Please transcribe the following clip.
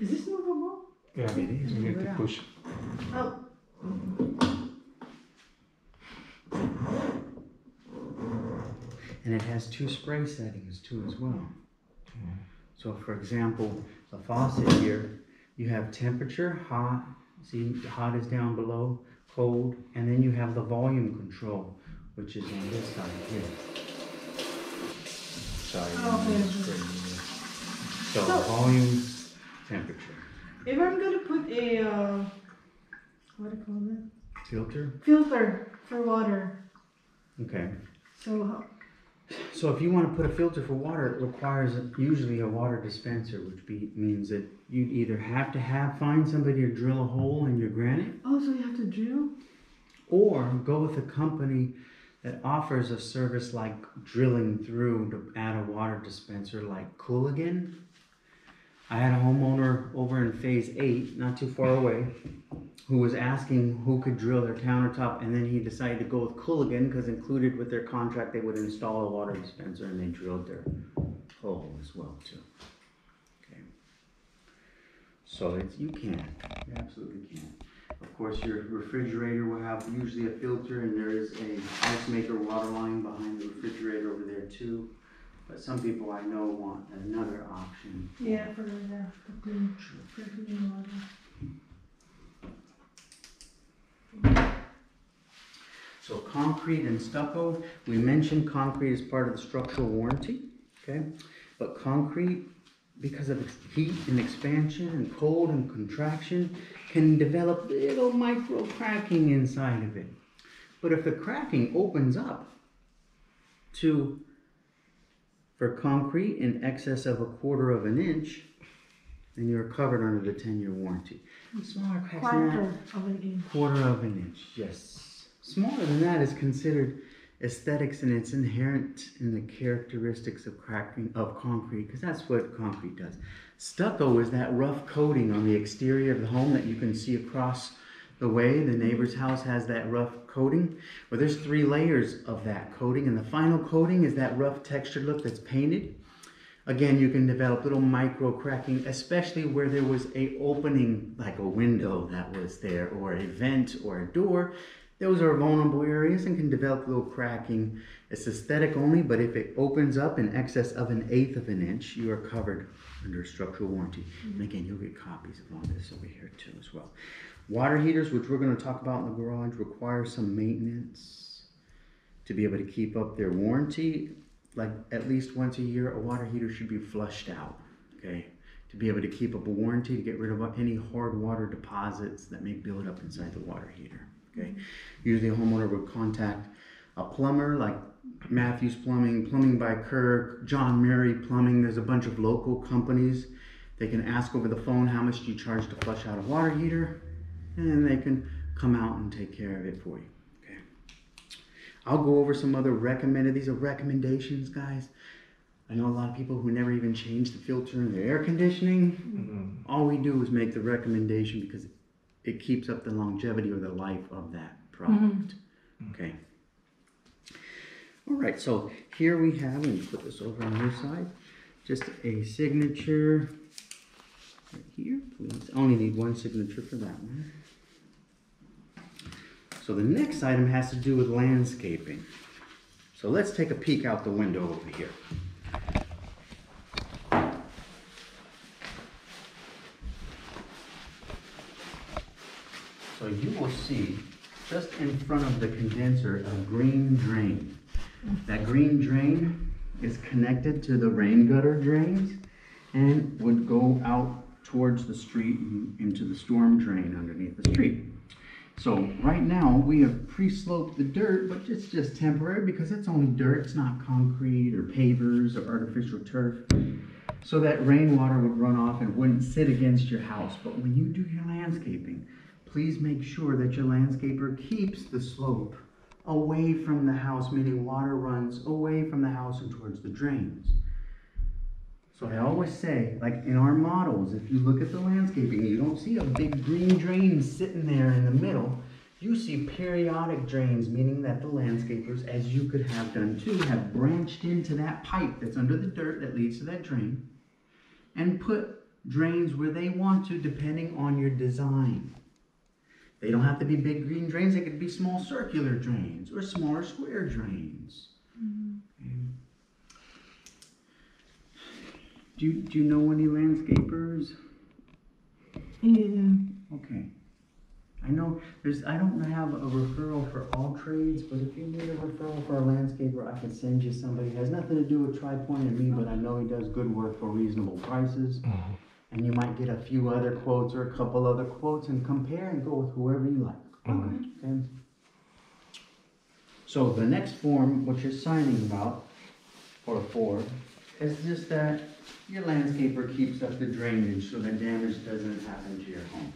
Is this movable? Yeah, It is. you need to push. Oh. And it has two spray settings too as well. So for example, the faucet here, you have temperature, hot, see hot is down below, cold, and then you have the volume control, which is on this side here. Sorry. Oh, okay. So So- volume, temperature, If I'm gonna put a, uh, what do you call it? filter, Filter for water. okay. So, how- So if you want to put a filter for water, it requires usually a water dispenser, which be, means that you'd either have to have find somebody to drill a hole in your granite, oh, so you have to drill? or go with a company that offers a service like drilling through to add a water dispenser, like Culligan. I had a homeowner over in Phase Eight, not too far away, who was asking who could drill their countertop, and then he decided to go with Culligan because included with their contract they would install a water dispenser, and they drilled their hole as well too. Okay. So it's you can, you absolutely can. Of course, your refrigerator will have usually a filter, and there is a ice maker water line behind the refrigerator over there too. But some people I know want another option. Yeah, for the, clean, for water. So concrete and stucco, we mentioned concrete is part of the structural warranty, okay? But concrete, because of heat and expansion and cold and contraction, can develop little micro cracking inside of it. But if the cracking opens up to, for concrete in excess of a quarter of an inch, then you're covered under the ten-year warranty. Smaller cracks than that, Quarter of an inch. Quarter of an inch, yes. Smaller than that is considered aesthetics and it's inherent in the characteristics of cracking of concrete because that's what concrete does. Stucco is that rough coating on the exterior of the home that you can see across the way. The neighbor's house has that rough coating. Well, there's three layers of that coating, and the final coating is that rough textured look that's painted. Again, you can develop little micro cracking, especially where there was a opening, like a window that was there, or a vent or a door. Those are vulnerable areas and can develop little cracking. It's aesthetic only, but if it opens up in excess of an eighth of an inch, you are covered under structural warranty. Mm-hmm. And again, you'll get copies of all this over here too as well. Water heaters, which we're going to talk about in the garage, require some maintenance to be able to keep up their warranty like at least once a year, a water heater should be flushed out, okay? To be able to keep up a warranty, to get rid of any hard water deposits that may build up inside the water heater, okay? Usually a homeowner would contact a plumber like Matthews Plumbing, Plumbing by Kirk, John Mary Plumbing. There's a bunch of local companies. They can ask over the phone how much do you charge to flush out a water heater, and they can come out and take care of it for you. Okay. I'll go over some other recommended. These are recommendations, guys. I know a lot of people who never even change the filter in their air conditioning. Mm-hmm. All we do is make the recommendation because it keeps up the longevity or the life of that product. Okay. All right, so here we have, let me put this over on this side, just a signature right here, please. I only need one signature for that one. So the next item has to do with landscaping. So let's take a peek out the window over here. So you will see just in front of the condenser a green drain. That green drain is connected to the rain gutter drains and would go out towards the street and into the storm drain underneath the street. So right now we have pre-sloped the dirt, but it's just temporary because it's only dirt, it's not concrete or pavers or artificial turf. So that rainwater would run off and wouldn't sit against your house. But when you do your landscaping, please make sure that your landscaper keeps the slope away from the house, meaning water runs away from the house and towards the drains. So I always say, like in our models, if you look at the landscaping, you don't see a big green drain sitting there in the middle. You see periodic drains, meaning that the landscapers, as you could have done too, have branched into that pipe that's under the dirt that leads to that drain and put drains where they want to, depending on your design. They don't have to be big green drains, they could be small circular drains or smaller square drains. Do you, do you know any landscapers? Yeah. Okay. I know there's, I don't have a referral for all trades, but if you need a referral for a landscaper, I can send you somebody. It has nothing to do with Tri Pointe and me, but I know he does good work for reasonable prices. Mm-hmm. And you might get a few other quotes or a couple other quotes and compare and go with whoever you like. Mm-hmm. Okay. Okay? So the next form, what you're signing about, or for, is just that your landscaper keeps up the drainage so that damage doesn't happen to your home.